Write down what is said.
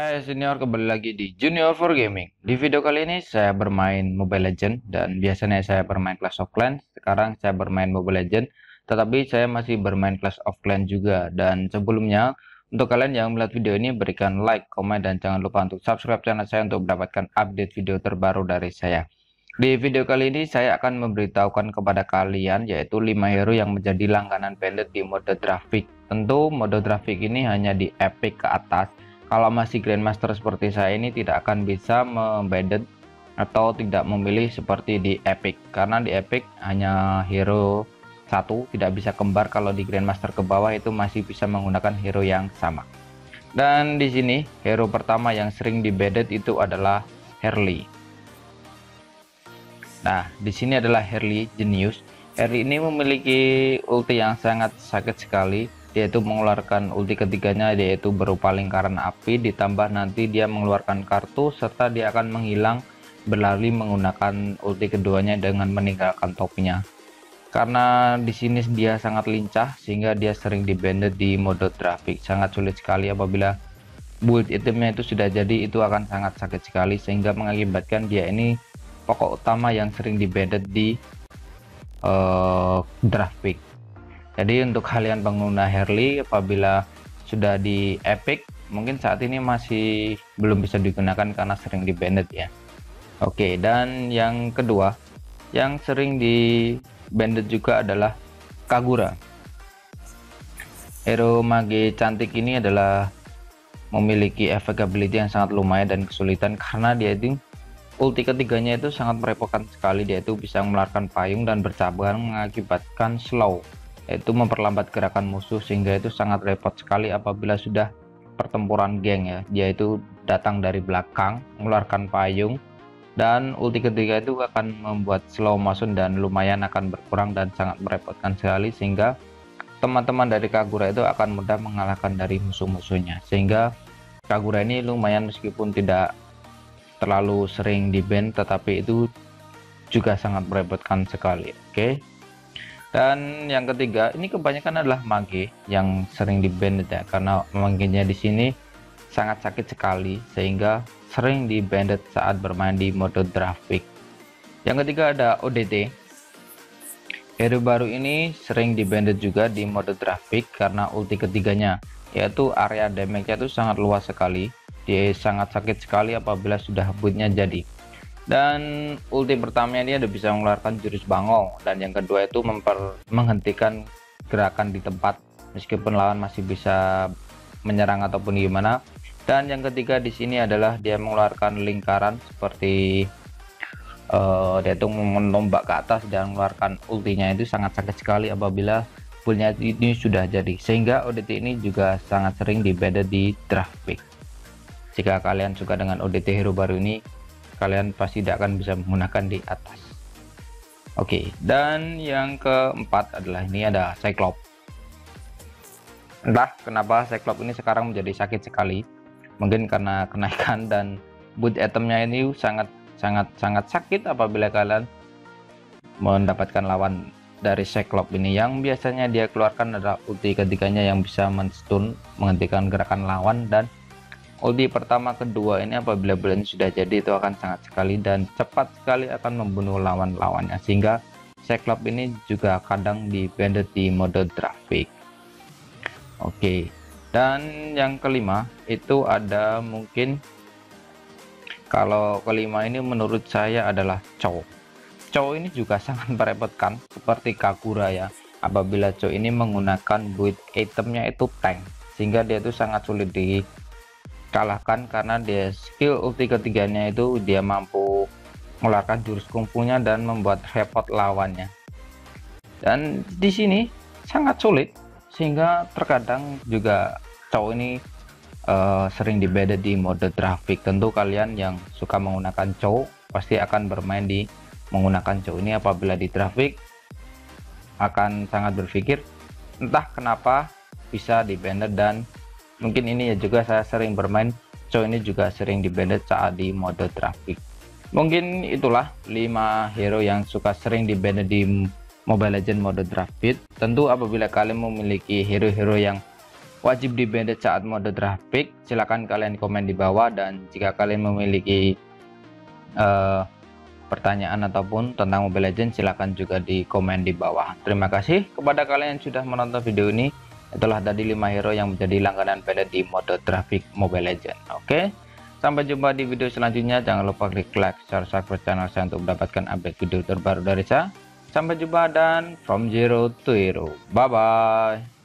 Hai senior, kembali lagi di Junior for Gaming. Di video kali ini saya bermain Mobile Legend dan biasanya saya bermain Clash of Clans. Sekarang saya bermain Mobile Legend, tetapi saya masih bermain Clash of Clans juga. Dan sebelumnya, untuk kalian yang melihat video ini berikan like, komen, dan jangan lupa untuk subscribe channel saya untuk mendapatkan update video terbaru dari saya. Di video kali ini saya akan memberitahukan kepada kalian yaitu 5 hero yang menjadi langganan bandit di mode grafik. Tentu mode grafik ini hanya di epic ke atas kalau masih Grandmaster seperti saya ini tidak akan bisa membedded atau tidak memilih seperti di Epic. Karena di Epic hanya hero satu tidak bisa kembar. Kalau di Grandmaster ke bawah itu masih bisa menggunakan hero yang sama. Dan di sini hero pertama yang sering di bedded itu adalah Harley nah di sini adalah Harley Genius. Harley ini memiliki ulti yang sangat sakit sekali yaitu mengeluarkan ulti ketiganya yaitu berupa lingkaran api ditambah nanti dia mengeluarkan kartu serta dia akan menghilang berlari menggunakan ulti keduanya dengan meninggalkan topinya. Karena di sini dia sangat lincah sehingga dia sering dibanded di mode traffic sangat sulit sekali apabila build itemnya itu sudah jadi itu akan sangat sakit sekali sehingga mengakibatkan dia ini pokok utama yang sering dibanded di uh, draft pick jadi untuk kalian pengguna Harley apabila sudah di Epic mungkin saat ini masih belum bisa digunakan karena sering di banned ya. Oke dan yang kedua yang sering di banned juga adalah Kagura. Hero mage cantik ini adalah memiliki efek ability yang sangat lumayan dan kesulitan karena dia itu ulti ketiganya itu sangat merepotkan sekali. Dia itu bisa mengeluarkan payung dan bercabang mengakibatkan slow yaitu memperlambat gerakan musuh sehingga itu sangat repot sekali apabila sudah pertempuran geng ya. Dia itu datang dari belakang mengeluarkan payung dan ulti ketiga itu akan membuat slow motion dan lumayan akan berkurang dan sangat merepotkan sekali sehingga teman-teman dari Kagura itu akan mudah mengalahkan dari musuh-musuhnya. Sehingga Kagura ini lumayan meskipun tidak terlalu sering di band tetapi itu juga sangat merepotkan sekali. Oke. okay? Dan yang ketiga ini kebanyakan adalah mage yang sering di ya karena magenya di sini sangat sakit sekali sehingga sering di banded saat bermain di mode draft pick yang ketiga ada ODT hero baru ini sering di banded juga di mode draft pick karena ulti ketiganya yaitu area damage nya itu sangat luas sekali. Dia sangat sakit sekali apabila sudah bootnya jadi dan ulti pertamanya dia udah bisa mengeluarkan jurus bangau dan yang kedua itu memper menghentikan gerakan di tempat meskipun lawan masih bisa menyerang ataupun gimana. Dan yang ketiga di sini adalah dia mengeluarkan lingkaran seperti uh, dia tuh menombak ke atas dan mengeluarkan ultinya itu sangat sakit sekali apabila punya ini sudah jadi. Sehingga ODT ini juga sangat sering dibeda di draft pick. Jika kalian suka dengan ODT hero baru ini kalian pasti tidak akan bisa menggunakan di atas. Oke okay. dan yang keempat adalah ini ada Cyclops entah kenapa Cyclops ini sekarang menjadi sakit sekali. Mungkin karena kenaikan dan boot itemnya ini sangat sangat sangat sakit apabila kalian mendapatkan lawan dari Cyclops ini. Yang biasanya dia keluarkan adalah ulti ketiganya yang bisa menstun menghentikan gerakan lawan dan ulti pertama kedua ini apabila bulan sudah jadi itu akan sangat sekali dan cepat sekali akan membunuh lawan-lawannya. Sehingga Cyclops ini juga kadang di banded di mode traffic oke okay. dan yang kelima itu ada mungkin kalau kelima ini menurut saya adalah Chow. Chow ini juga sangat merepotkan seperti Kagura ya. Apabila Chow ini menggunakan build itemnya itu tank sehingga dia itu sangat sulit di kalahkan karena dia skill ulti ketiganya itu dia mampu mengeluarkan jurus kungfunya dan membuat repot lawannya. Dan di sini sangat sulit sehingga terkadang juga cowok ini uh, sering dibeda di mode traffic tentu kalian yang suka menggunakan cowok pasti akan bermain di menggunakan cowok ini. Apabila di traffic akan sangat berpikir entah kenapa bisa di dan mungkin ini ya juga saya sering bermain. So ini juga sering di banded saat di mode traffic. Mungkin itulah 5 hero yang suka sering di banded di Mobile Legend mode draft tentu apabila kalian memiliki hero-hero yang wajib di banded saat mode traffic silahkan kalian komen di bawah. Dan jika kalian memiliki uh, pertanyaan ataupun tentang Mobile Legends silahkan juga di komen di bawah. Terima kasih kepada kalian yang sudah menonton video ini itulah tadi 5 hero yang menjadi langganan banded di mode traffic Mobile Legends oke? Sampai jumpa di video selanjutnya. Jangan lupa klik like share subscribe channel saya untuk mendapatkan update video terbaru dari saya. Sampai jumpa dan from zero to hero. Bye bye